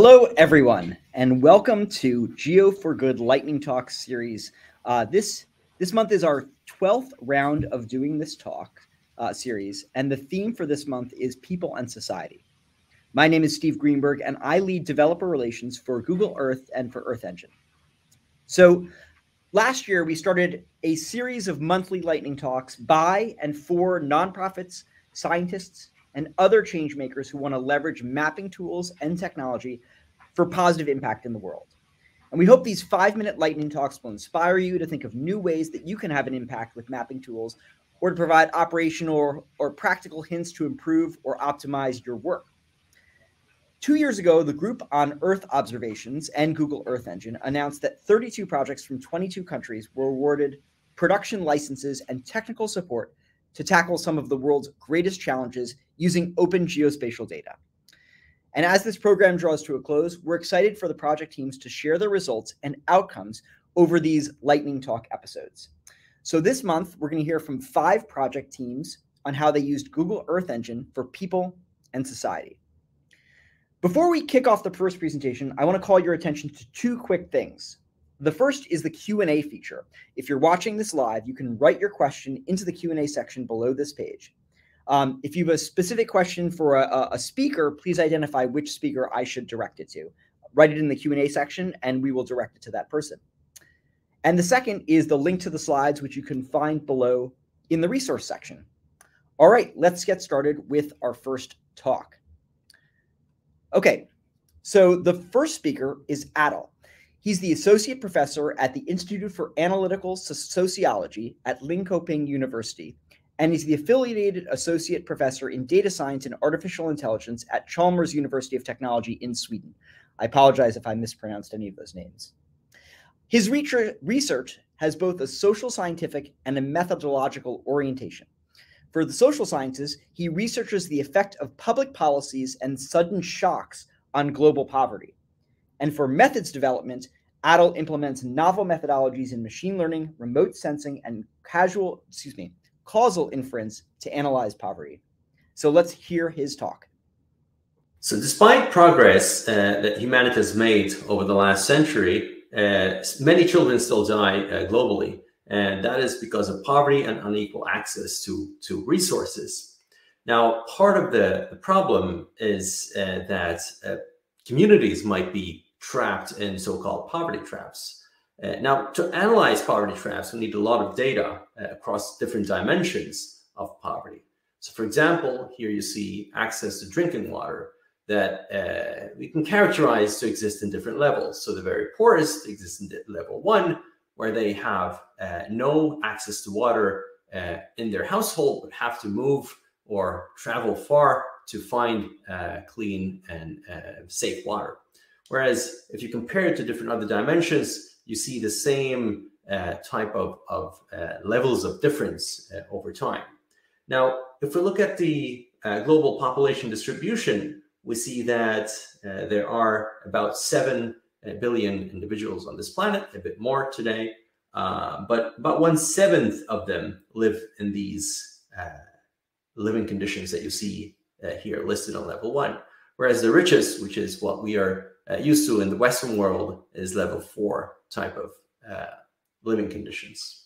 Hello, everyone, and welcome to Geo for Good Lightning Talk series. Uh, this this month is our twelfth round of doing this talk uh, series, and the theme for this month is people and society. My name is Steve Greenberg, and I lead developer relations for Google Earth and for Earth Engine. So, last year we started a series of monthly lightning talks by and for nonprofits, scientists, and other change makers who want to leverage mapping tools and technology for positive impact in the world. And we hope these five minute lightning talks will inspire you to think of new ways that you can have an impact with mapping tools or to provide operational or, or practical hints to improve or optimize your work. Two years ago, the group on Earth observations and Google Earth Engine announced that 32 projects from 22 countries were awarded production licenses and technical support to tackle some of the world's greatest challenges using open geospatial data. And as this program draws to a close, we're excited for the project teams to share their results and outcomes over these Lightning Talk episodes. So this month, we're going to hear from five project teams on how they used Google Earth Engine for people and society. Before we kick off the first presentation, I want to call your attention to two quick things. The first is the Q&A feature. If you're watching this live, you can write your question into the Q&A section below this page. Um, if you have a specific question for a, a, speaker, please identify which speaker I should direct it to. Write it in the Q&A section and we will direct it to that person. And the second is the link to the slides, which you can find below in the resource section. All right, let's get started with our first talk. Okay, so the first speaker is Adel. He's the associate professor at the Institute for Analytical Sociology at Linköping University and he's the affiliated associate professor in data science and artificial intelligence at Chalmers University of Technology in Sweden. I apologize if I mispronounced any of those names. His research has both a social scientific and a methodological orientation. For the social sciences, he researches the effect of public policies and sudden shocks on global poverty. And for methods development, Adel implements novel methodologies in machine learning, remote sensing, and casual, excuse me, causal inference to analyze poverty. So let's hear his talk. So, despite progress uh, that humanity has made over the last century, uh, many children still die uh, globally. And that is because of poverty and unequal access to, to resources. Now, part of the, the problem is uh, that uh, communities might be trapped in so called poverty traps. Uh, now, to analyze poverty traps, we need a lot of data uh, across different dimensions of poverty. So, for example, here you see access to drinking water that uh, we can characterize to exist in different levels. So, the very poorest exist in level one, where they have uh, no access to water uh, in their household, but have to move or travel far to find uh, clean and safe water. Whereas if you compare it to different other dimensions, you see the same uh, type of, of uh, levels of difference uh, over time. Now, if we look at the uh, global population distribution, we see that uh, there are about 7 uh, individuals on this planet, a bit more today, but about one seventh of them live in these living conditions that you see here listed on level one. Whereas the richest, which is what we are used to in the Western world, is level four type of uh, living conditions.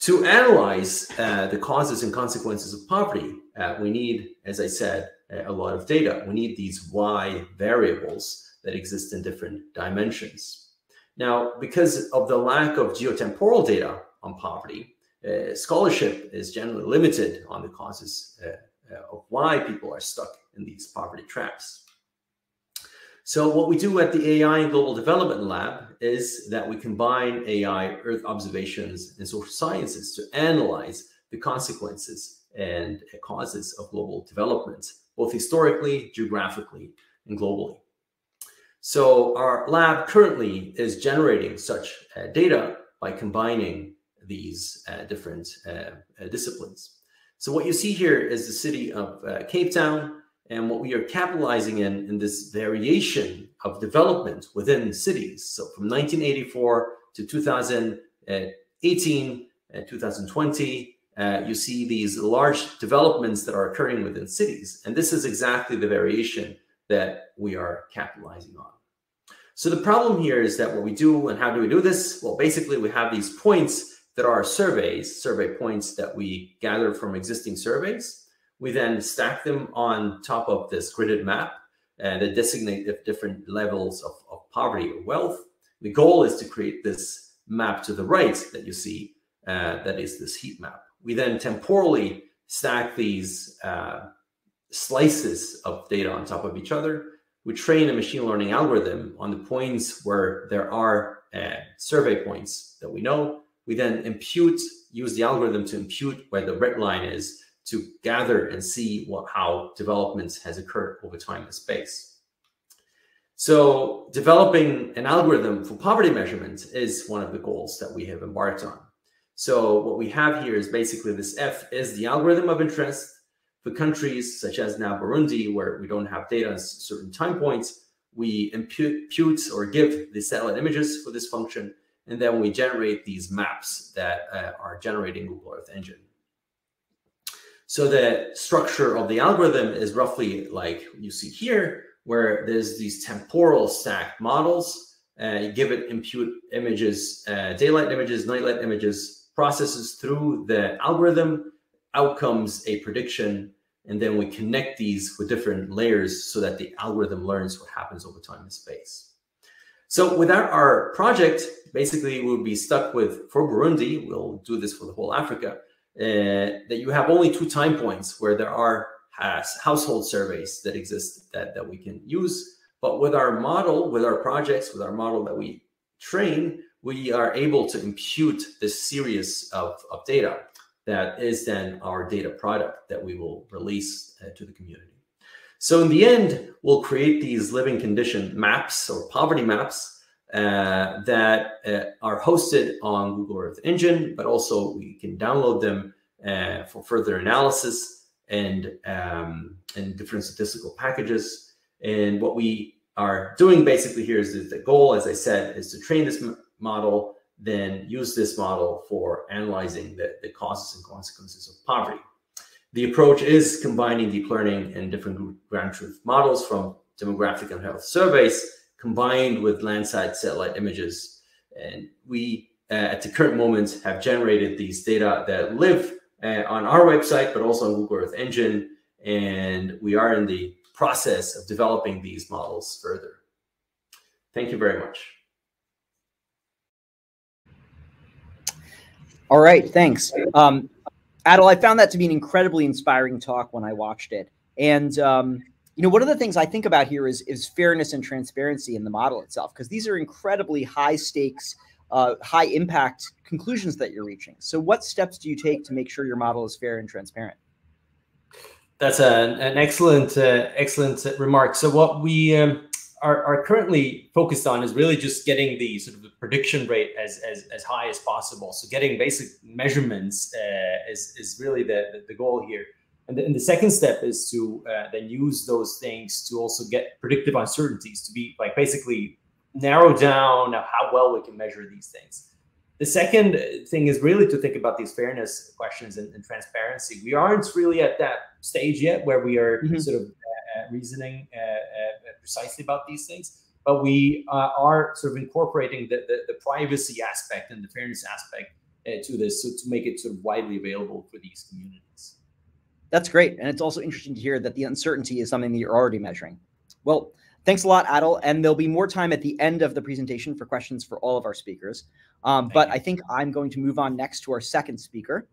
To analyze uh, the causes and consequences of poverty, uh, we need, as I said, a lot of data. We need these Y variables that exist in different dimensions. Now, because of the lack of geotemporal data on poverty, uh, scholarship is generally limited on the causes uh, uh, of why people are stuck in these poverty traps. So what we do at the AI and Global Development Lab is that we combine AI, Earth observations, and social sciences to analyze the consequences and causes of global development, both historically, geographically, and globally. So our lab currently is generating such uh, data by combining these uh, different uh, uh disciplines. So what you see here is the city of uh, Cape Town, and what we are capitalizing in in this variation of development within cities. So from 1984 to 2018 and 2020, uh, you see these large developments that are occurring within cities. And this is exactly the variation that we are capitalizing on. So the problem here is that what we do and how do we do this? Well, basically we have these points that are surveys, survey points that we gather from existing surveys. We then stack them on top of this gridded map uh, that designate different levels of, of poverty or wealth. The goal is to create this map to the right that you see, uh, that is this heat map. We then temporally stack these uh, slices of data on top of each other. We train a machine learning algorithm on the points where there are uh, survey points that we know. We then impute, use the algorithm to impute where the red line is to gather and see what how developments has occurred over time in space. So developing an algorithm for poverty measurement is one of the goals that we have embarked on. So what we have here is basically this F is the algorithm of interest for countries such as now Burundi, where we don't have data at certain time points, we impute or give the satellite images for this function, and then we generate these maps that uh, are generating Google Earth Engine. So the structure of the algorithm is roughly like you see here, where there's these temporal stacked models. Uh, you give it impute images, uh, daylight images, nightlight images, processes through the algorithm, outcomes a prediction, and then we connect these with different layers so that the algorithm learns what happens over time in space. So without our project, basically we'll be stuck with, for Burundi, we'll do this for the whole Africa, uh, that you have only two time points where there are household surveys that exist that, that we can use. But with our model, with our projects, with our model that we train, we are able to impute this series of, of data that is then our data product that we will release uh, to the community. So in the end, we'll create these living condition maps or poverty maps uh, that uh, are hosted on Google Earth Engine, but also we can download them uh, for further analysis and, um, and different statistical packages. And what we are doing basically here is the goal, as I said, is to train this model, then use this model for analyzing the, the causes and consequences of poverty. The approach is combining deep learning and different ground truth models from demographic and health surveys combined with Landsat satellite images. And we, uh, at the current moment, have generated these data that live uh, on our website, but also on Google Earth Engine. And we are in the process of developing these models further. Thank you very much. All right, thanks. Um, Adel, I found that to be an incredibly inspiring talk when I watched it. And um, you know, one of the things I think about here is is fairness and transparency in the model itself, because these are incredibly high stakes, uh, high impact conclusions that you're reaching. So, what steps do you take to make sure your model is fair and transparent? That's an, an excellent, uh, excellent remark. So, what we um, are, are currently focused on is really just getting the sort of the prediction rate as, as, as high as possible. So getting basic measurements uh, is, is really the, the goal here. And the, the second step is to uh, then use those things to also get predictive uncertainties to be like basically narrow down how well we can measure these things. The second thing is really to think about these fairness questions and, and transparency. We aren't really at that stage yet where we are mm-hmm. sort of uh, reasoning uh, uh, precisely about these things, but we are sort of incorporating the, the, the, privacy aspect and the fairness aspect to this so to make it sort of widely available for these communities. That's great. And it's also interesting to hear that the uncertainty is something that you're already measuring. Well, thanks a lot, Adel. And there'll be more time at the end of the presentation for questions for all of our speakers. Um, but you. I think I'm going to move on next to our second speaker.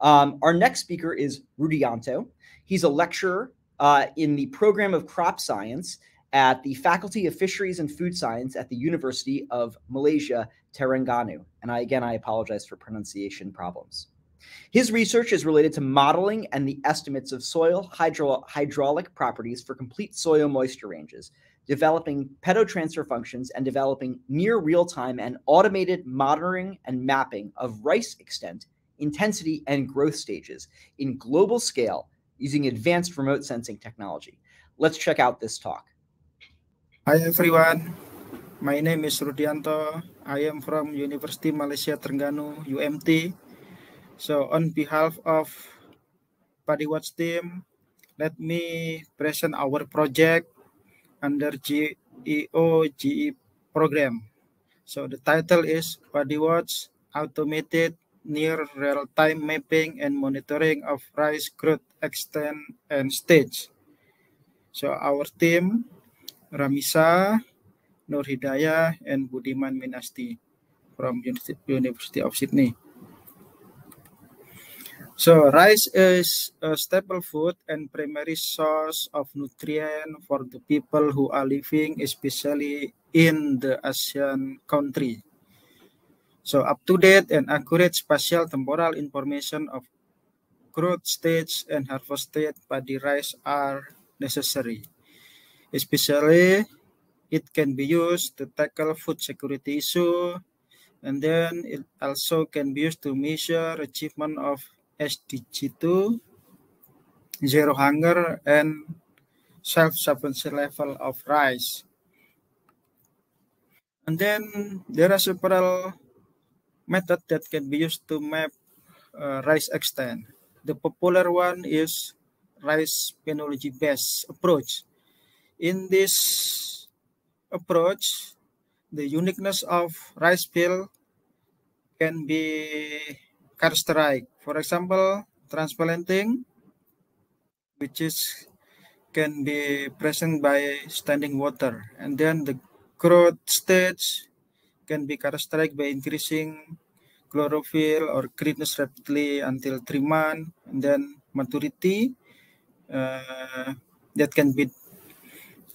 Um, our next speaker is Rudiyanto. He's a lecturer uh, in the program of crop science at the Faculty of Fisheries and Food Science at the University of Malaysia, Terengganu. And I, again, I apologize for pronunciation problems. His research is related to modeling and the estimates of soil hydro hydraulic properties for complete soil moisture ranges, developing pedotransfer functions, and developing near real time and automated monitoring and mapping of rice extent, intensity, and growth stages in global scale using advanced remote sensing technology. Let's check out this talk. Hi everyone, my name is Rudiyanto. I am from University Malaysia Terengganu, UMT. So on behalf of PadiWatch team, let me present our project under GEO GE program. So the title is PadiWatch Automated Near Real-Time Mapping and Monitoring of Rice Growth Extent and Stage. So our team, Ramisa, Nur Hidayah, and Budiman Minasti from University of Sydney. So rice is a staple food and primary source of nutrient for the people who are living, especially in the ASEAN country. So up-to-date and accurate spatial temporal information of growth stage and harvest stage paddy rice are necessary. Especially, it can be used to tackle food security issue, and then it also can be used to measure achievement of SDG 2, zero hunger, and self-sufficiency level of rice. And then there are several methods that can be used to map uh, rice extent. The popular one is rice phenology-based approach. In this approach, the uniqueness of rice field can be characterized for example, transplanting, which is can be present by standing water. And then the growth stage can be characterized by increasing chlorophyll or greenness rapidly until three months. And then maturity uh, that can be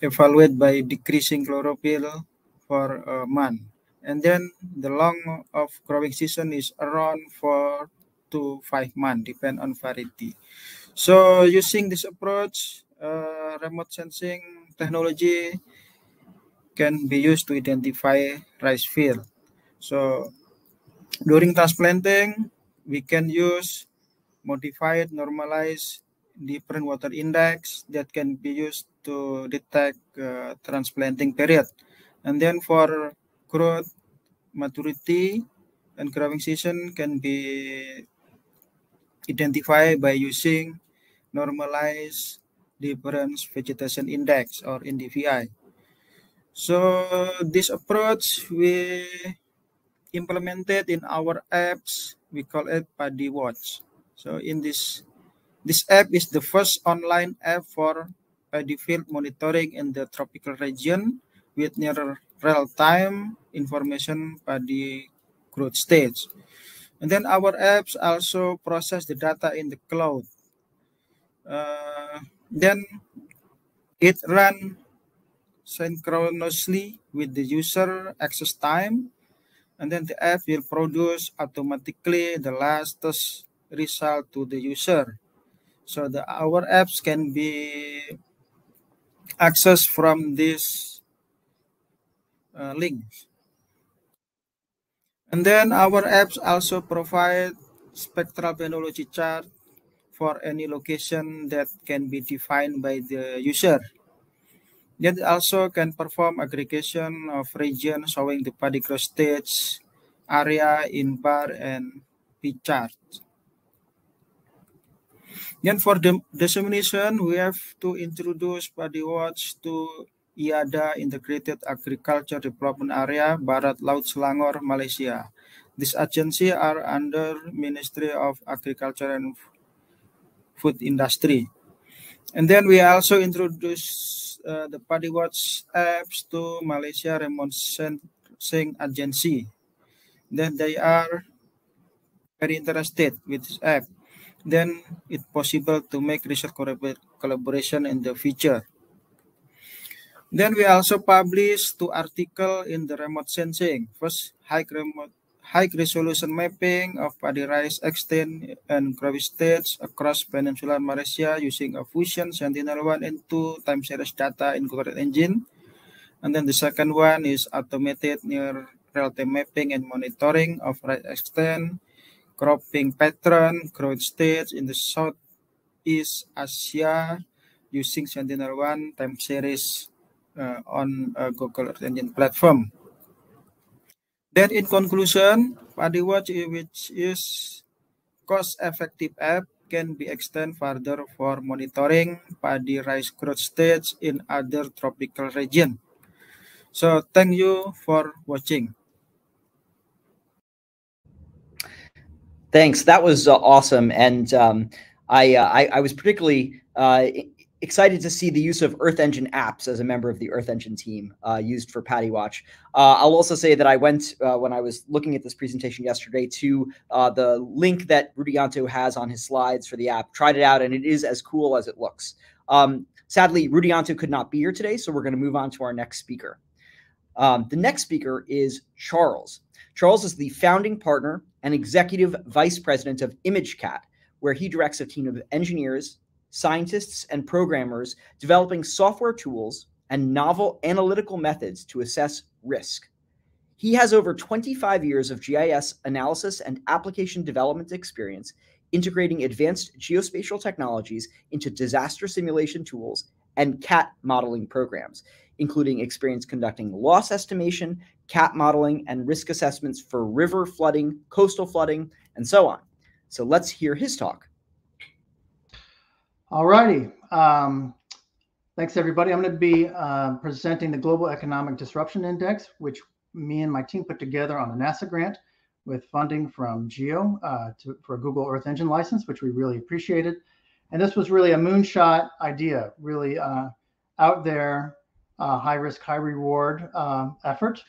evaluated by decreasing chlorophyll for a month. And then the long of growing season is around for to five months, depend on variety. So using this approach, uh, remote sensing technology can be used to identify rice field. So during transplanting, we can use modified normalized different water index that can be used to detect uh, transplanting period. And then for growth, maturity, and growing season can be identify by using normalized difference vegetation index or NDVI. So this approach we implemented in our apps. We call it Paddy Watch. So in this this app is the first online app for paddy field monitoring in the tropical region with near real-time information paddy growth stage. And then our apps also process the data in the cloud. Uh, then it run synchronously with the user access time. And then the app will produce automatically the latest result to the user. So the our apps can be accessed from this uh, link. And then our apps also provide spectral penology chart for any location that can be defined by the user. It also can perform aggregation of region showing the paddy growth stage, area in bar and P chart. Then for the dissemination, we have to introduce Paddy Watch to IADA Integrated Agriculture Development Area, Barat Laut Selangor, Malaysia. These agencies are under Ministry of Agriculture and Food Industry. And then we also introduce uh, the Paddy Watch apps to Malaysia Remote Sensing Agency. Then they are very interested with this app. Then it's possible to make research collaboration in the future. Then we also publish two articles in the remote sensing. First, high remote high resolution mapping of paddy rice extent and growth stage across peninsular Malaysia using a Fusion Sentinel-1 and 2 time series data in Google Engine. And then the second one is automated near real-time mapping and monitoring of rice extent, cropping pattern, growth stage in the Southeast Asia using Sentinel-1 time series on a Google Earth Engine platform. Then in conclusion, PaddyWatch, which is cost-effective app, can be extended further for monitoring paddy rice growth stage in other tropical region. So thank you for watching. Thanks. That was uh, awesome, and um, I, uh, I, I was particularly uh, excited to see the use of Earth Engine apps as a member of the Earth Engine team uh, used for Paddy Watch. Uh, I'll also say that I went uh, when I was looking at this presentation yesterday to uh, the link that Rudiyanto has on his slides for the app. Tried it out, and it is as cool as it looks. Um, sadly, Rudiyanto could not be here today, so we're going to move on to our next speaker. Um, the next speaker is Charles. Charles is the founding partner and executive vice president of ImageCat, where he directs a team of engineers, scientists, and programmers developing software tools and novel analytical methods to assess risk. He has over 25 years of GIS analysis and application development experience integrating advanced geospatial technologies into disaster simulation tools and CAT modeling programs, including experience conducting loss estimation, CAT modeling, and risk assessments for river flooding, coastal flooding, and so on. So let's hear his talk. All righty. Um, thanks, everybody. I'm going to be uh, presenting the Global Economic Disruption Index, which me and my team put together on a NASA grant with funding from GEO uh, to, for a Google Earth Engine license, which we really appreciated. And this was really a moonshot idea, really uh, out there, uh, high risk, high reward um, effort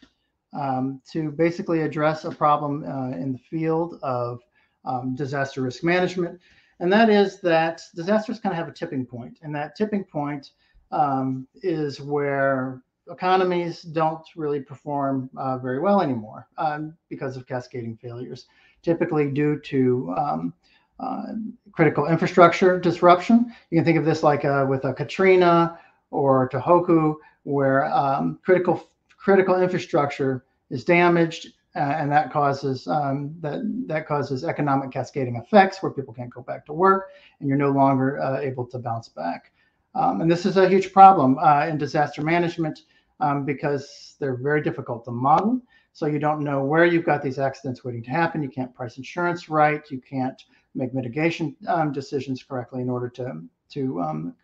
um, to basically address a problem uh, in the field of um, disaster risk management and that is that disasters kind of have a tipping point, and that tipping point um, is where economies don't really perform uh, very well anymore um, because of cascading failures, typically due to um, uh, critical infrastructure disruption. You can think of this like uh, with a Katrina or Tohoku, where um, critical critical infrastructure is damaged uh, and that causes um, that that causes economic cascading effects where people can't go back to work, and you're no longer uh, able to bounce back. Um, and this is a huge problem uh, in disaster management um, because they're very difficult to model. So you don't know where you've got these accidents waiting to happen. You can't price insurance right. You can't make mitigation um, decisions correctly in order to to um,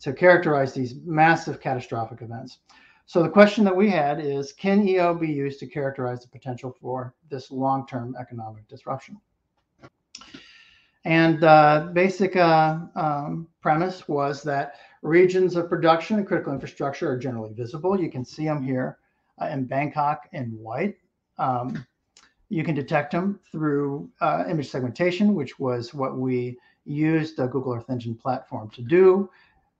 to characterize these massive catastrophic events. So the question that we had is, can EO be used to characterize the potential for this long-term economic disruption? And uh, basic uh, um, premise was that regions of production and critical infrastructure are generally visible. You can see them here uh, in Bangkok in white. Um, you can detect them through uh, image segmentation, which was what we used the Google Earth Engine platform to do.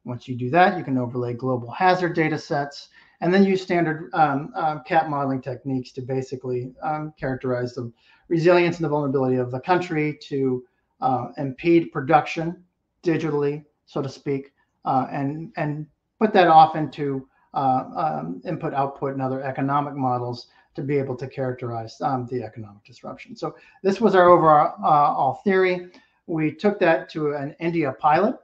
Once you do that, you can overlay global hazard data sets and then use standard um, uh, CAT modeling techniques to basically um, characterize the resilience and the vulnerability of the country to uh, impede production digitally, so to speak, uh, and and put that off into uh, um, input, output, and other economic models to be able to characterize um, the economic disruption. So this was our overall uh, theory. We took that to an India pilot,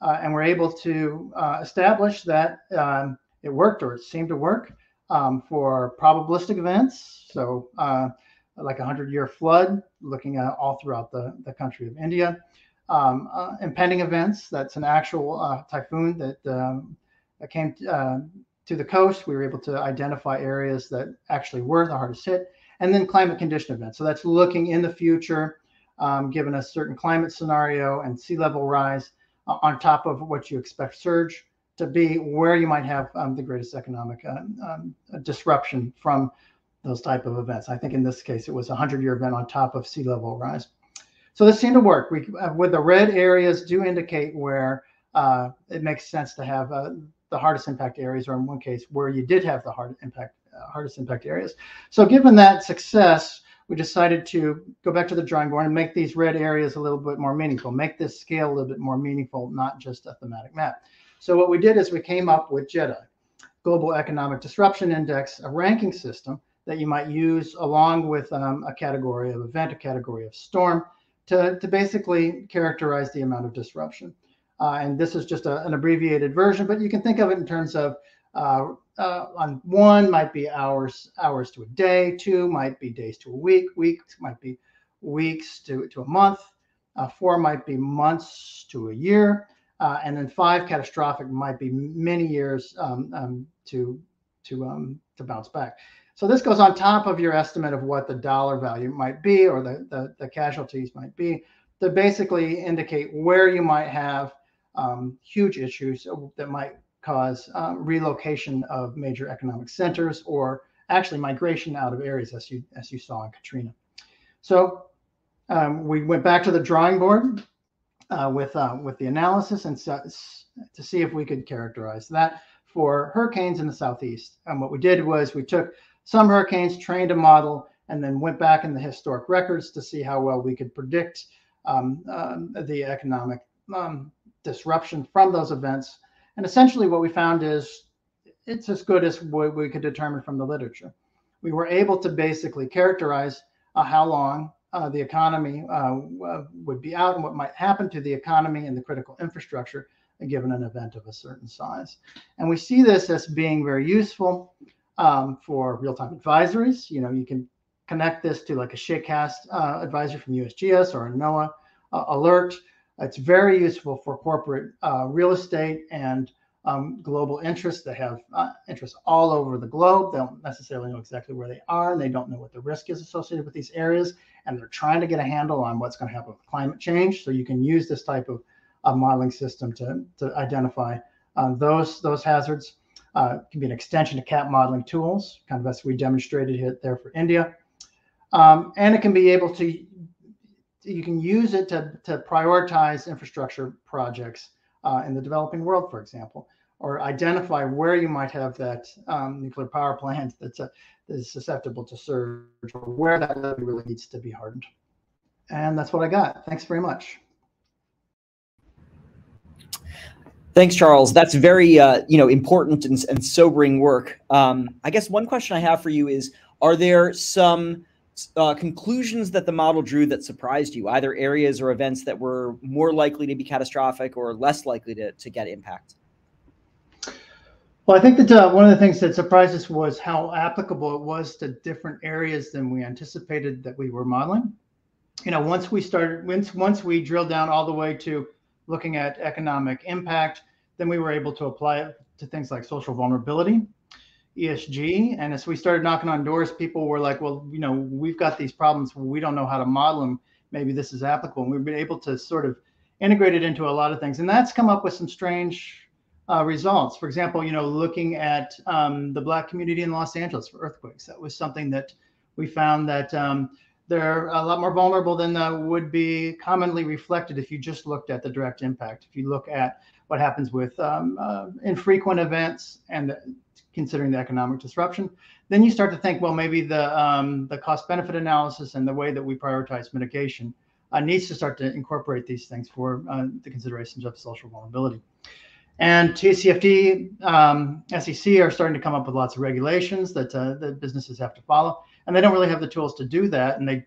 uh, and we're able to establish that um, it worked or it seemed to work um, for probabilistic events. So uh, like a hundred year flood, looking at all throughout the, the country of India. Um, uh, impending events, that's an actual uh, typhoon that, um, that came uh, to the coast. We were able to identify areas that actually were the hardest hit. And then climate condition events. So that's looking in the future, um, given a certain climate scenario and sea level rise uh, on top of what you expect surge to be where you might have um, the greatest economic uh, um, disruption from those type of events. I think in this case, it was a 100-year event on top of sea level rise. So this seemed to work. We, uh, with the red areas do indicate where uh, it makes sense to have uh, the hardest impact areas, or in one case where you did have the hard impact, uh, hardest impact areas. So given that success, we decided to go back to the drawing board and make these red areas a little bit more meaningful, make this scale a little bit more meaningful, not just a thematic map. So what we did is we came up with GEDI, Global Economic Disruption Index, a ranking system that you might use along with um, a category of event, a category of storm, to, to basically characterize the amount of disruption. Uh, and this is just a, an abbreviated version, but you can think of it in terms of uh, uh, on one might be hours hours to a day, two might be days to a week, weeks might be weeks to, to a month, uh, four might be months to a year, uh, and then five catastrophic might be many years um, um, to to um, to bounce back. So this goes on top of your estimate of what the dollar value might be or the, the, the casualties might be to basically indicate where you might have um, huge issues that might cause um, relocation of major economic centers or actually migration out of areas as you as you saw in Katrina. So um, we went back to the drawing board uh, with uh, with the analysis and so, to see if we could characterize that for hurricanes in the southeast. And what we did was we took some hurricanes, trained a model, and then went back in the historic records to see how well we could predict um, um, the economic um, disruption from those events. And essentially, what we found is it's as good as what we could determine from the literature. We were able to basically characterize uh, how long uh, the economy uh, would be out and what might happen to the economy and the critical infrastructure given an event of a certain size. And we see this as being very useful um, for real-time advisories. You know, you can connect this to like a Shakecast uh, advisory from USGS or a NOAA uh, alert. It's very useful for corporate uh, real estate and um, global interests that have uh, interests all over the globe. They don't necessarily know exactly where they are, and they don't know what the risk is associated with these areas. And they're trying to get a handle on what's going to happen with climate change. So you can use this type of a modeling system to, to identify uh, those, those hazards. Uh, can be an extension to CAT modeling tools, kind of as we demonstrated here there for India. Um, and it can be able to, you can use it to, to prioritize infrastructure projects uh, in the developing world, for example, or identify where you might have that um, nuclear power plant that's a, that is susceptible to surge or where that really needs to be hardened. And that's what I got. Thanks very much. Thanks, Charles. That's very uh, you know important and, and sobering work. Um, I guess one question I have for you is: Are there some uh, conclusions that the model drew that surprised you, either areas or events that were more likely to be catastrophic or less likely to, to get impact? Well, I think that uh, one of the things that surprised us was how applicable it was to different areas than we anticipated that we were modeling. You know, once we started, once once we drilled down all the way to looking at economic impact. Then we were able to apply it to things like social vulnerability, ESG. And as we started knocking on doors, people were like, well, you know, we've got these problems. We don't know how to model them. Maybe this is applicable. And we've been able to sort of integrate it into a lot of things. And that's come up with some strange uh, results. For example, you know, looking at um, the Black community in Los Angeles for earthquakes, that was something that we found that um, they're a lot more vulnerable than uh, would be commonly reflected if you just looked at the direct impact. If you look at what happens with um, uh, infrequent events and considering the economic disruption, then you start to think, well, maybe the um, the cost benefit analysis and the way that we prioritize mitigation uh, needs to start to incorporate these things for uh, the considerations of social vulnerability. And TCFD, um, SEC are starting to come up with lots of regulations that uh, that businesses have to follow. And they don't really have the tools to do that and they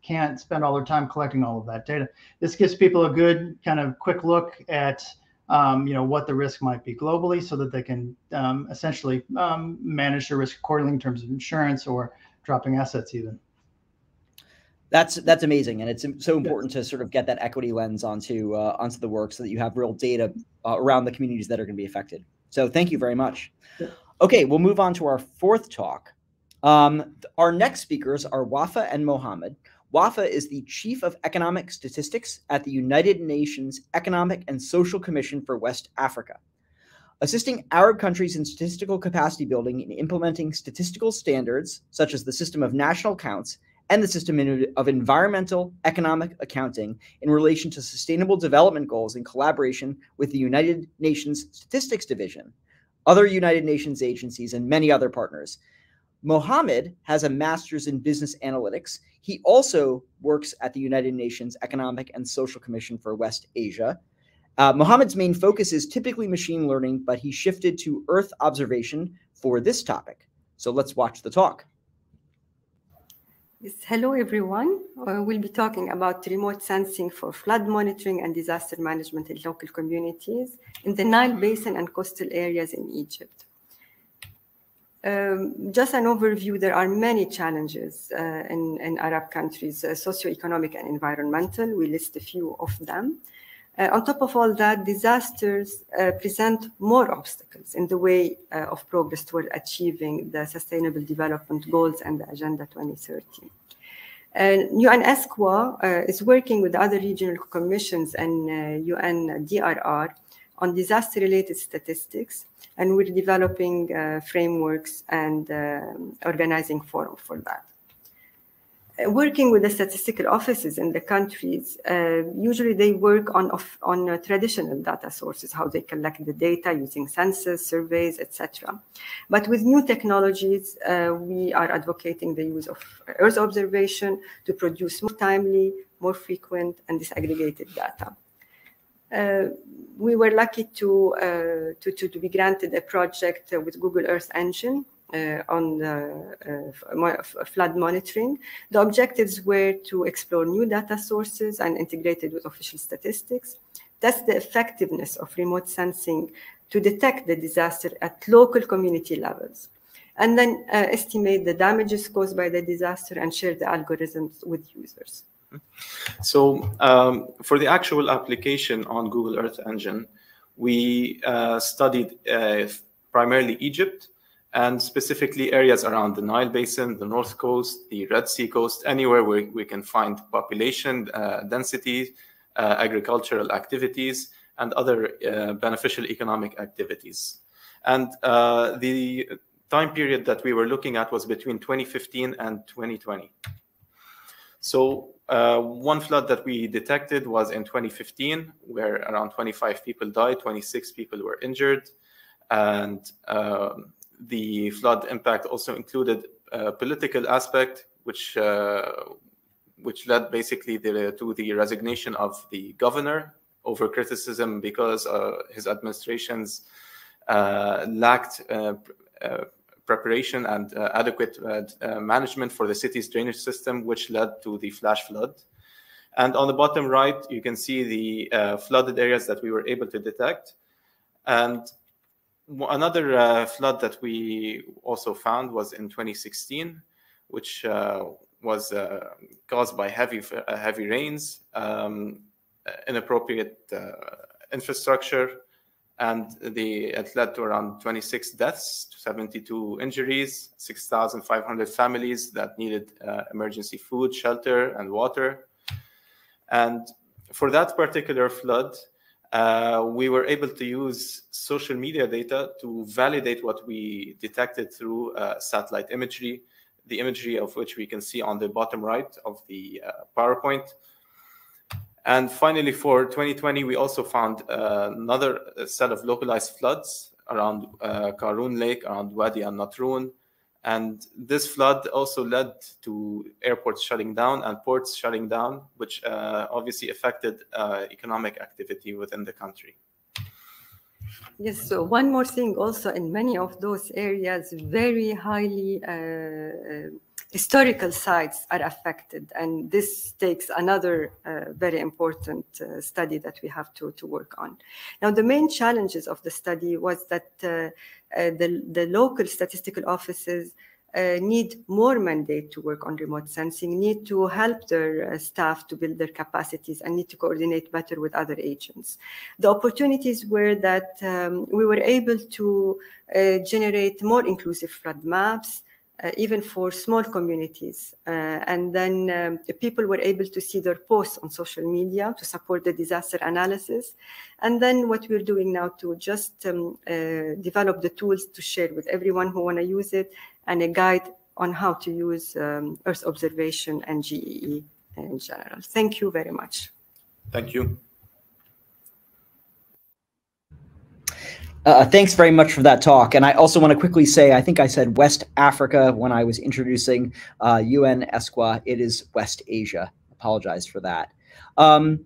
can't spend all their time collecting all of that data. This gives people a good kind of quick look at um, you know what the risk might be globally so that they can um, essentially um, manage their risk accordingly in terms of insurance or dropping assets even that's that's amazing and it's so important to sort of get that equity lens onto uh, onto the work so that you have real data uh, around the communities that are going to be affected. So thank you very much. Okay we'll move on to our fourth talk. Um, our next speakers are Wafa and Mohammed. Wafa is the Chief of Economic Statistics at the United Nations Economic and Social Commission for West Africa. Assisting Arab countries in statistical capacity building and implementing statistical standards, such as the system of national accounts and the system of environmental economic accounting in relation to sustainable development goals in collaboration with the United Nations Statistics Division, other United Nations agencies, and many other partners. Mohammed has a master's in business analytics. He also works at the United Nations Economic and Social Commission for West Asia. Uh, Mohammed's main focus is typically machine learning, but he shifted to Earth observation for this topic. So let's watch the talk. Yes, hello, everyone. Uh, we'll be talking about remote sensing for flood monitoring and disaster management in local communities in the Nile Basin and coastal areas in Egypt. Um, just an overview, there are many challenges uh, in, in Arab countries, uh, socioeconomic and environmental. We list a few of them. Uh, on top of all that, disasters uh, present more obstacles in the way uh, of progress toward achieving the Sustainable Development Goals and the Agenda 2030. And ESCWA uh, is working with other regional commissions and UN DRR on disaster-related statistics, and we're developing uh, frameworks and uh, organizing forum for that. Uh, working with the statistical offices in the countries, uh, usually they work on, on uh, traditional data sources, how they collect the data using census, surveys, etc. But with new technologies, uh, we are advocating the use of Earth observation to produce more timely, more frequent, and disaggregated data. Uh, we were lucky to, uh, to, to, to, be granted a project with Google Earth Engine on flood monitoring. The objectives were to explore new data sources and integrate it with official statistics. test the effectiveness of remote sensing to detect the disaster at local community levels and then uh, estimate the damages caused by the disaster and share the algorithms with users. So um, for the actual application on Google Earth Engine, we uh, studied uh, primarily Egypt and specifically areas around the Nile Basin, the North Coast, the Red Sea coast, anywhere where we can find population uh, density, uh, agricultural activities, and other uh, beneficial economic activities. And uh, the time period that we were looking at was between 2015 and 2020. So uh, one flood that we detected was in 2015, where around 25 people died, 26 people were injured. And uh, the flood impact also included a political aspect, which uh, which led basically the, to the resignation of the governor over criticism because uh, his administrations uh, lacked uh, preparation and uh, adequate uh, uh, management for the city's drainage system, which led to the flash flood. And on the bottom right, you can see the flooded areas that we were able to detect. And another uh, flood that we also found was in 2016, which uh, was uh, caused by heavy heavy rains, um, inappropriate infrastructure, and the, it led to around 26 deaths, 72 injuries, 6,500 families that needed uh, emergency food, shelter, and water. And for that particular flood, uh, we were able to use social media data to validate what we detected through uh, satellite imagery, the imagery of which we can see on the bottom right of the uh, PowerPoint. And finally, for 2020, we also found uh, another set of localized floods around uh, Karun Lake, around Wadi al Natrun. And this flood also led to airports shutting down and ports shutting down, which uh, obviously affected uh, economic activity within the country. Yes, so one more thing also in many of those areas, very highly uh, uh historical sites are affected. And this takes another uh, very important uh, study that we have to, to work on. Now, the main challenges of the study was that uh, uh the, the local statistical offices uh, need more mandate to work on remote sensing, need to help their uh, staff to build their capacities, and need to coordinate better with other agents. The opportunities were that um, we were able to generate more inclusive flood maps, uh, even for small communities. Uh, and then um, the people were able to see their posts on social media to support the disaster analysis. And then what we're doing now to just um, uh, develop the tools to share with everyone who want to use it and a guide on how to use um, Earth observation and GEE in general. Thank you very much. Thank you. Uh, thanks very much for that talk. And I also want to quickly say, I think I said West Africa when I was introducing uh, UN ESCWA. It is West Asia. Apologize for that. Um,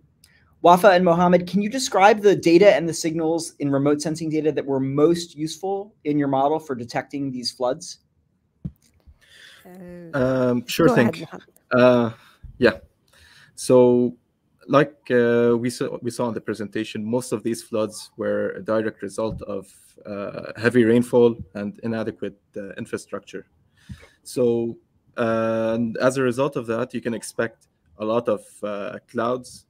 Wafa and Mohammed, can you describe the data and the signals in remote sensing data that were most useful in your model for detecting these floods? Uh, um, sure thing. Uh, yeah. So like uh, we saw we saw in the presentation, most of these floods were a direct result of uh, heavy rainfall and inadequate uh, infrastructure. So, and as a result of that, you can expect a lot of uh, clouds.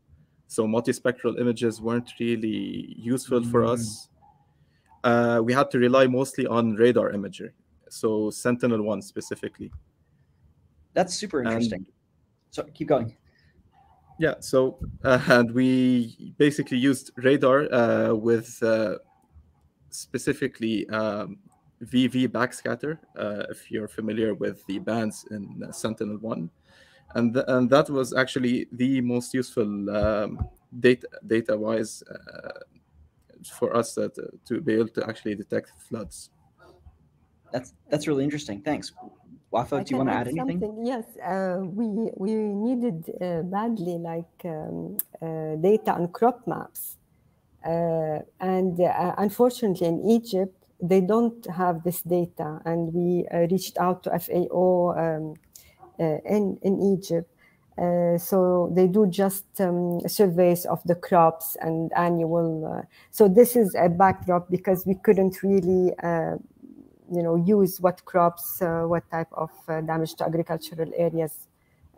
So multispectral images weren't really useful for Mm. us. Uh, we had to rely mostly on radar imagery, so Sentinel-1 specifically. That's super And- interesting. so keep going. Yeah, so uh, and we basically used radar uh, with uh, specifically um, VV backscatter, uh, if you're familiar with the bands in uh, Sentinel-1. And, th- and that was actually the most useful um, data data-wise uh, for us that, to be able to actually detect floods. That's that's really interesting. Thanks. Wafa, do you want to add anything? Yes, uh, we we needed uh, badly like um, uh, data on crop maps, uh, and uh, unfortunately in Egypt they don't have this data, and we uh, reached out to FAO um, uh, in in Egypt. Uh, so they do just um, surveys of the crops and annual. Uh, so this is a backdrop because we couldn't really uh, you know use what crops uh, what type of uh, damage to agricultural areas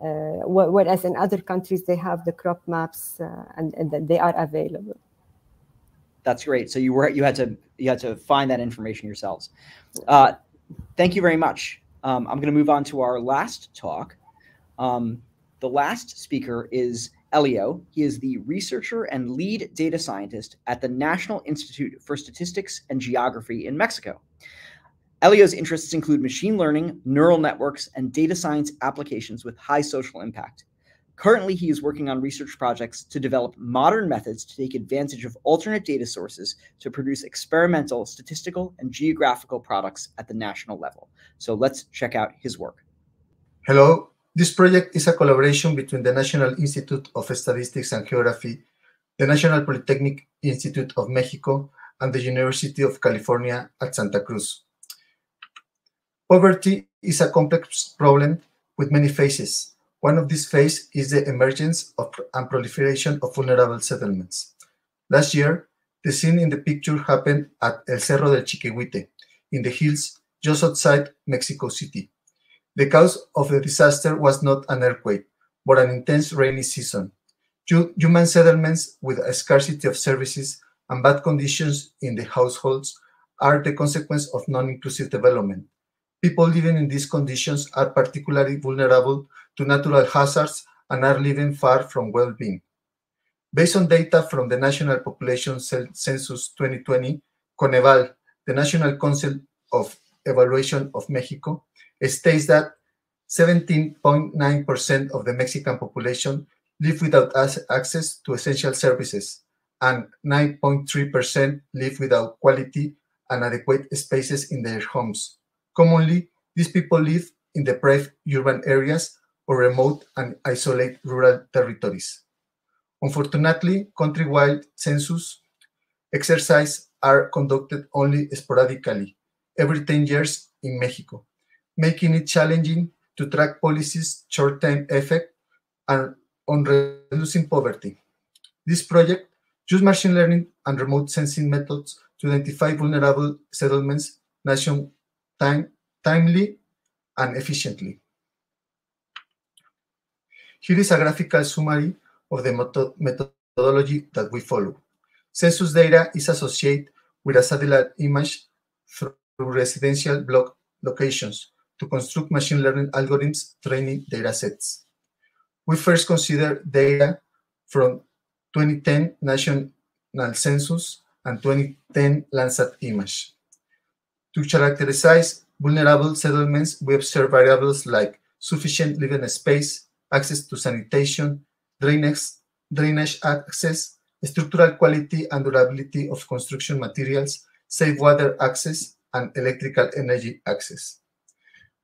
uh, whereas in other countries they have the crop maps uh, and, and they are available That's great. So you were you had to you had to find that information yourselves. Uh, thank you very much. Um, I'm going to move on to our last talk. Um, the last speaker is Elio. He is the researcher and lead data scientist at the National Institute for Statistics and Geography in Mexico. Elio's interests include machine learning, neural networks, and data science applications with high social impact. Currently, he is working on research projects to develop modern methods to take advantage of alternate data sources to produce experimental statistical and geographical products at the national level. So let's check out his work. Hello, this project is a collaboration between the National Institute of Statistics and Geography, the National Polytechnic Institute of Mexico, and the University of California at Santa Cruz. Poverty is a complex problem with many phases. One of these phases is the emergence of and proliferation of vulnerable settlements. Last year, the scene in the picture happened at El Cerro del Chiquihuite, in the hills just outside Mexico City. The cause of the disaster was not an earthquake, but an intense rainy season. Human settlements with a scarcity of services and bad conditions in the households are the consequence of non-inclusive development. People living in these conditions are particularly vulnerable to natural hazards and are living far from well-being. Based on data from the National Population Census 2020, Coneval, the National Council of Evaluation of Mexico, states that 17.9% of the Mexican population live without access to essential services, and 9.3% live without quality and adequate spaces in their homes. Commonly, these people live in deprived urban areas or remote and isolated rural territories. Unfortunately, countrywide census exercises are conducted only sporadically, every 10 years in Mexico, making it challenging to track policies' short-term effect and on reducing poverty. This project uses machine learning and remote sensing methods to identify vulnerable settlements nation time, timely and efficiently. Here is a graphical summary of the methodology that we follow. Census data is associated with a satellite image through residential block locations to construct machine learning algorithms training data sets. We first consider data from 2010 National Census and 2010 Landsat image. To characterize vulnerable settlements, we observe variables like sufficient living space, access to sanitation, drainage, drainage access, structural quality and durability of construction materials, safe water access, and electrical energy access.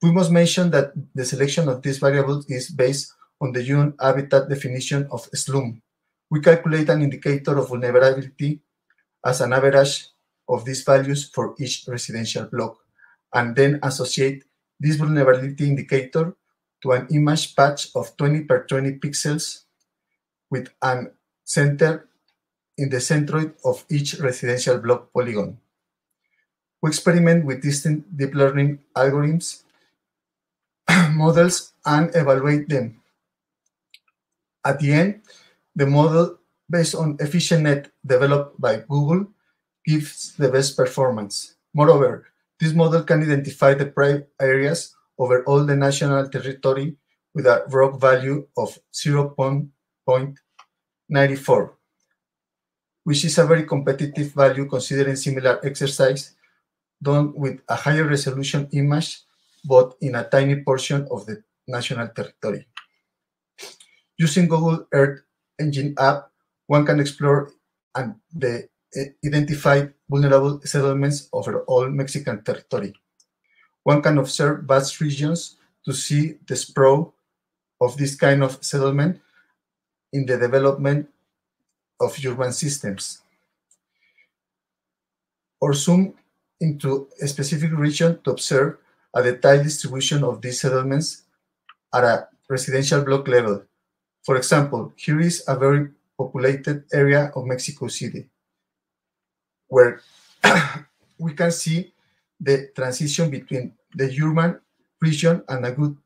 We must mention that the selection of these variables is based on the UN Habitat definition of slum. We calculate an indicator of vulnerability as an average of these values for each residential block, and then associate this vulnerability indicator to an image patch of 20 per 20 pixels with an center in the centroid of each residential block polygon. We experiment with distinct deep learning algorithms, models, and evaluate them. At the end, the model based on EfficientNet developed by Google gives the best performance. Moreover, this model can identify the prime areas over all the national territory with a ROC value of 0.94, which is a very competitive value considering similar exercise done with a higher resolution image, but in a tiny portion of the national territory. Using Google Earth Engine app, one can explore and the Eh, identified vulnerable settlements over all Mexican territory. One can observe vast regions to see the sprawl of this kind of settlement in the development of urban systems. Or zoom into a specific region to observe a detailed distribution of these settlements at a residential block level. For example, here is a very populated area of Mexico City, where we can see the transition between the urban region and a good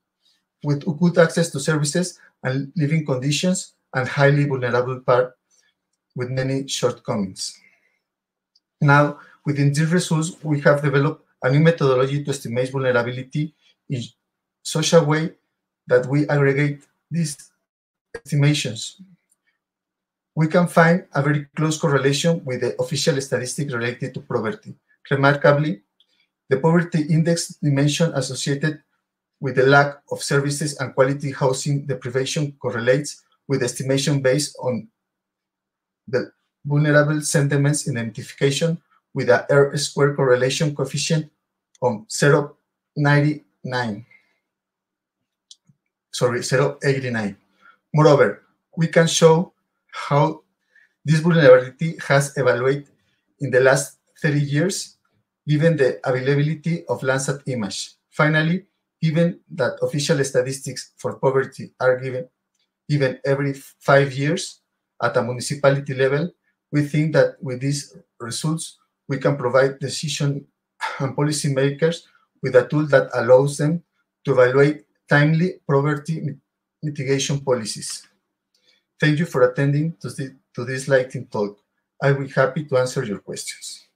with good access to services and living conditions and highly vulnerable part with many shortcomings. Now, within these results, we have developed a new methodology to estimate vulnerability in such a way that we aggregate these estimations. We can find a very close correlation with the official statistics related to poverty. Remarkably, the poverty index dimension associated with the lack of services and quality housing deprivation correlates with estimation based on the vulnerable sentiments identification with a R square correlation coefficient of 0.99. Sorry, 0.89. Moreover, we can show how this vulnerability has evaluated in the last 30 years, given the availability of Landsat image. Finally, given that official statistics for poverty are given, given every five years at a municipality level, we think that with these results, we can provide decision and policymakers with a tool that allows them to evaluate timely poverty mitigation policies. Thank you for attending to, to this lightning talk. I will be happy to answer your questions.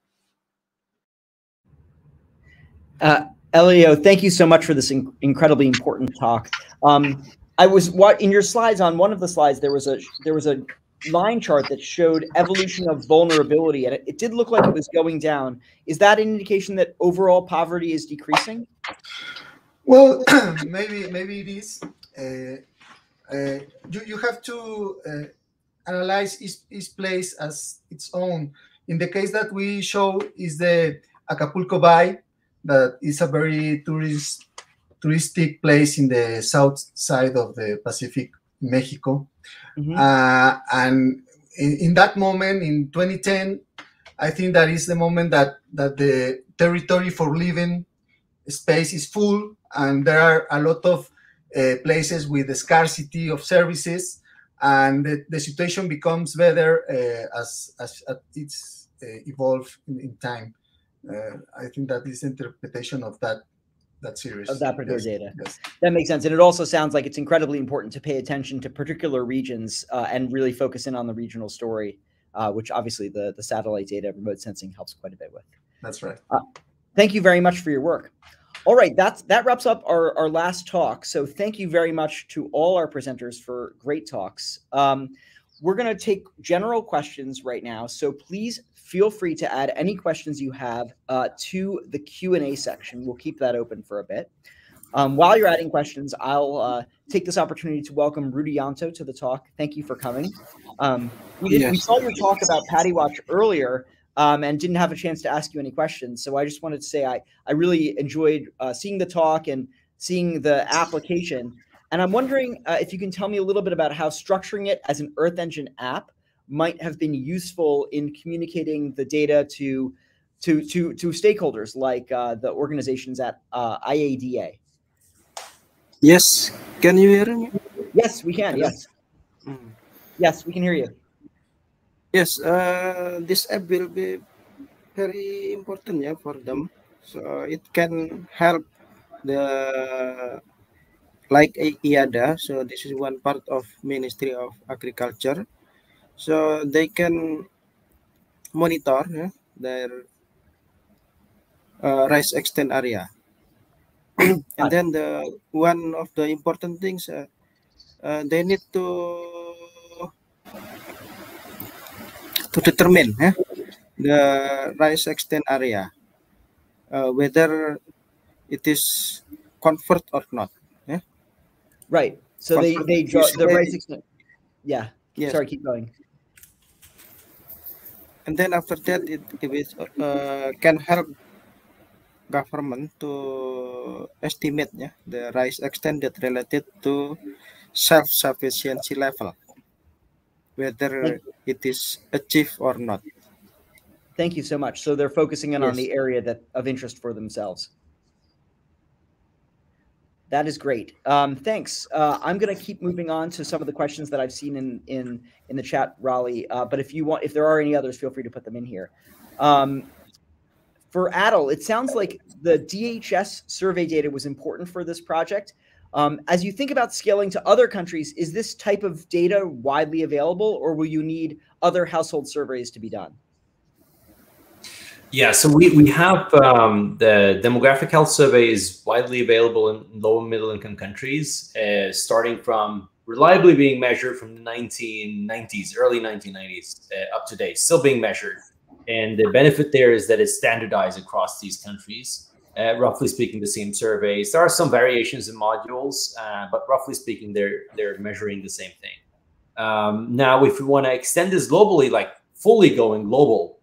Uh, Elio, thank you so much for this in incredibly important talk. Um, I was what in your slides on one of the slides there was a there was a line chart that showed evolution of vulnerability, and it, it, did look like it was going down. Is that an indication that overall poverty is decreasing? Well, maybe maybe it is. Uh, uh, you you have to uh, analyze each, each place as its own. In the case that we show is the Acapulco Bay, that is a very tourist touristic place in the south side of the Pacific, Mexico. Mm-hmm. Uh, and in, in, that moment, in 2010, I think that is the moment that that the territory for living space is full, and there are a lot of uh, places with the scarcity of services, and the, the situation becomes better uh, as, as, as it's uh, evolved in, in time. Uh, I think that is interpretation of that that series of that particular yes. data. Yes. That makes sense, and it also sounds like it's incredibly important to pay attention to particular regions uh, and really focus in on the regional story, uh, which obviously the the satellite data, remote sensing helps quite a bit with. That's right. Uh, thank you very much for your work. All right, that's that wraps up our, our last talk. So thank you very much to all our presenters for great talks. Um, we're going to take general questions right now. So please feel free to add any questions you have uh, to the Q&A section. We'll keep that open for a bit. Um, while you're adding questions, I'll uh, take this opportunity to welcome Rudiyanto to the talk. Thank you for coming. Um, we, did, yes. we saw your talk about Paddy Watch earlier um, and didn't have a chance to ask you any questions. So I just wanted to say I, I really enjoyed uh, seeing the talk and seeing the application. And I'm wondering uh, if you can tell me a little bit about how structuring it as an Earth Engine app might have been useful in communicating the data to to to to stakeholders like uh, the organizations at uh, IADA. Yes, can you hear me? Yes, we can. Yes. Mm. Yes, we can hear you. Yes, uh, this app will be very important yeah, for them. So it can help the like IADA. So this is one part of Ministry of Agriculture. So they can monitor yeah, their uh, rice extent area. and then the one of the important things uh, uh, they need to to determine yeah, the rice extent area uh, whether it is convert or not yeah right. So they they draw the rice extent. Yeah. Yes. sorry keep going. And then after that it, it uh, can help government to estimate yeah, the rice extended related to self-sufficiency level, whether it is achieved or not. Thank you so much. So they're focusing in yes. on the area that of interest for themselves. That is great. Um, thanks. Uh, I'm going to keep moving on to some of the questions that I've seen in in in the chat, Raleigh. Uh, but if you want, if there are any others, feel free to put them in here. Um, for Adel, it sounds like the DHS survey data was important for this project. Um, as you think about scaling to other countries, is this type of data widely available, or will you need other household surveys to be done? Yeah, so we, we have um, the demographic health survey is widely available in low and middle income countries, uh, starting from reliably being measured from the 1990s, early 1990s uh, up to date, still being measured and the benefit there is that it's standardized across these countries. Uh, roughly speaking, the same surveys. There are some variations in modules, uh, but roughly speaking, they're they're measuring the same thing. Um, now, if we want to extend this globally, like fully going global,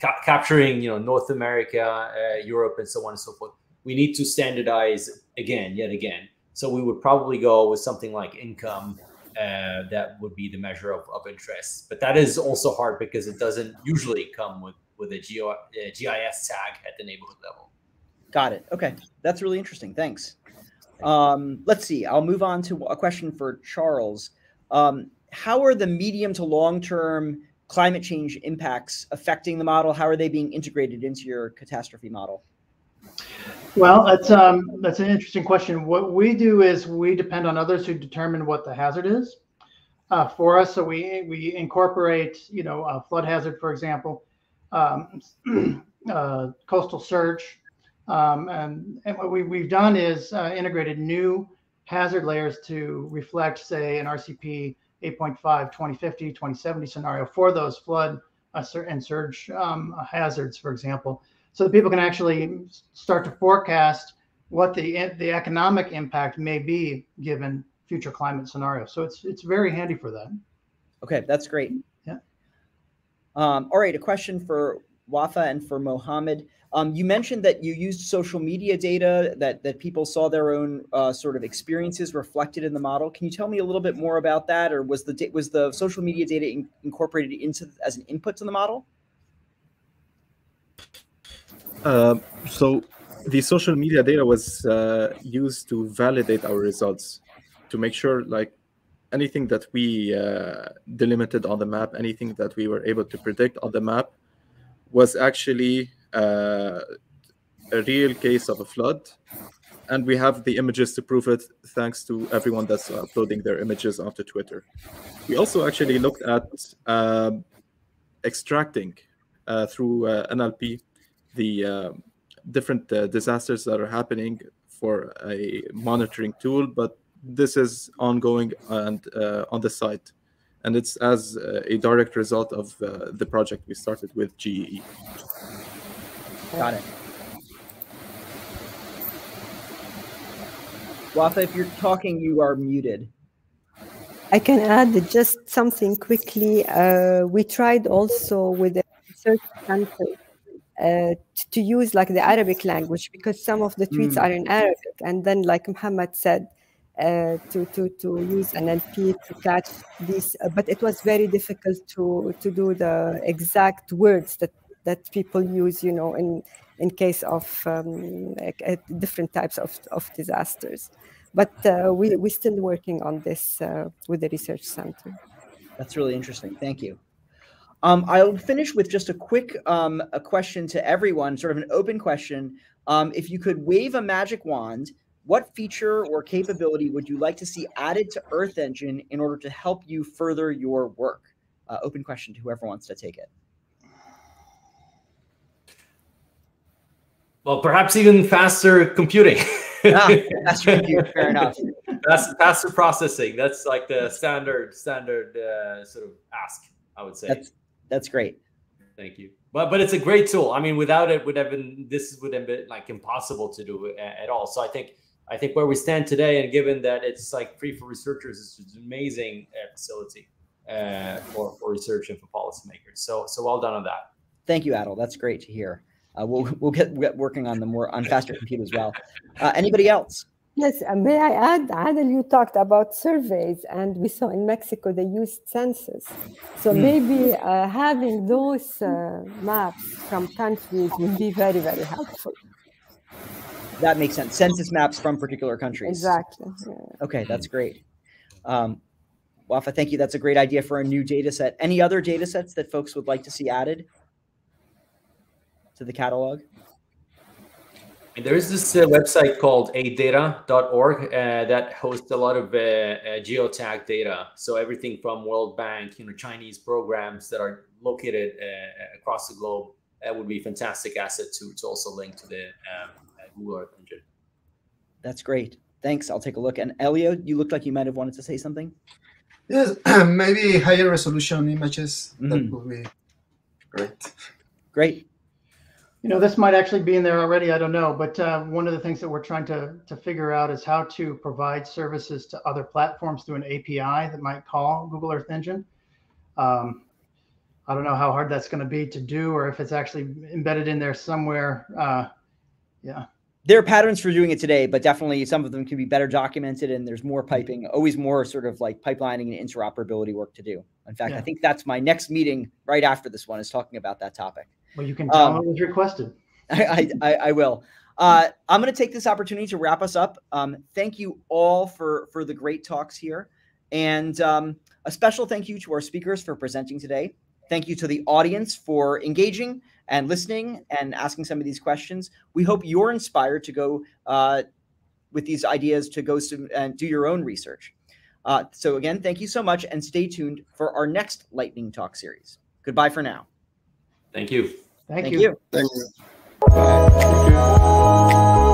ca capturing you know North America, uh, Europe, and so on and so forth, we need to standardize again, yet again. So we would probably go with something like income uh, that would be the measure of, of interest. But that is also hard because it doesn't usually come with with a GIS tag at the neighborhood level. Got it. Okay, that's really interesting. Thanks. Um, let's see. I'll move on to a question for Charles. Um, how are the medium to long term climate change impacts affecting the model? How are they being integrated into your catastrophe model? Well, that's um, that's an interesting question. What we do is we depend on others who determine what the hazard is uh, for us. So we we incorporate, you know, a flood hazard, for example, um, uh, coastal surge, um, and and what we we've done is uh, integrated new hazard layers to reflect, say, an RCP 8.5 2050 2070 scenario for those flood uh, and surge um, hazards, for example so that people can actually start to forecast what the the economic impact may be given future climate scenarios. So it's it's very handy for that. Okay, that's great. Yeah. Um, all right, a question for Wafa and for Mohamed. Um, you mentioned that you used social media data that that people saw their own uh, sort of experiences reflected in the model. Can you tell me a little bit more about that, or was the was the social media data in, incorporated into as an input to the model? Uh, so the social media data was uh, used to validate our results to make sure like anything that we uh, delimited on the map anything that we were able to predict on the map was actually uh, a real case of a flood and we have the images to prove it thanks to everyone that's uploading their images onto twitter we also actually looked at uh, extracting uh, through nlp the uh, different uh, disasters that are happening for a monitoring tool, but this is ongoing and uh, on the site. And it's as a direct result of the project we started with GEE. Got it. Wafa, if you're talking, you are muted. I can add just something quickly. Uh, we tried also with the research center uh, to use like the Arabic language because some of the tweets mm. are in Arabic. And then, like Mohamed said, uh, to, to, to use an NLP to catch these, uh, but it was very difficult to, to do the exact words that, that people use, you know, in, in case of um, like, uh, different types of, of disasters. But uh, we, we're still working on this with the research center. That's really interesting. Thank you. Um, I'll finish with just a quick um, a question to everyone, sort of an open question. Um, if you could wave a magic wand, what feature or capability would you like to see added to Earth Engine in order to help you further your work? Uh, open question to whoever wants to take it. Well, perhaps even faster computing. ah, faster computing, fair enough. That's faster processing. That's like the standard standard uh, sort of ask. I would say. That's that's great. Thank you. But but it's a great tool. I mean, without it, would have been this would have been like impossible to do at all. So I think I think where we stand today, and given that it's like free for researchers, it's an amazing uh, facility uh, for for research and for policymakers. So so well done on that. Thank you, Adel. That's great to hear. Uh, we'll we'll get, get, working on the more on faster compute as well. Uh, anybody else? Yes, may I add, Adel, you talked about surveys, and we saw in Mexico they used census. So mm. maybe uh, having those uh, maps from countries would be very, very helpful. That makes sense. Census maps from particular countries. Exactly. Yeah. Okay, that's great. Um, Wafa, thank you. That's a great idea for a new data set. Any other data sets that folks would like to see added to the catalog? There is this uh, website called aiddata.org uh, that hosts a lot of uh, uh, geotag data. So everything from World Bank, you know, Chinese programs that are located uh, across the globe, that would be a fantastic asset to, to also link to the um, uh, Google Earth Engine. That's great. Thanks. I'll take a look. And Elio, you looked like you might have wanted to say something. Yes, maybe higher resolution images. Mm -hmm. That mm-hmm. would be great. Great. You know, this might actually be in there already. I don't know. But uh, one of the things that we're trying to, to figure out is how to provide services to other platforms through an API that might call Google Earth Engine. Um, I don't know how hard that's going to be to do or if it's actually embedded in there somewhere. Uh, yeah. There are patterns for doing it today, but definitely some of them can be better documented and there's more piping, always more sort of like pipelining and interoperability work to do. In fact, yeah. I think that's my next meeting right after this one is talking about that topic. Well, you can tell um, it was requested. I, I, I will. Uh, I'm going to take this opportunity to wrap us up. Um, thank you all for for the great talks here, and um, a special thank you to our speakers for presenting today. Thank you to the audience for engaging and listening and asking some of these questions. We hope you're inspired to go uh, with these ideas to go and do your own research. Uh, so again, thank you so much, and stay tuned for our next Lightning Talk series. Goodbye for now. Thank you. Thank, Thank you. you. Thank you. Thank you.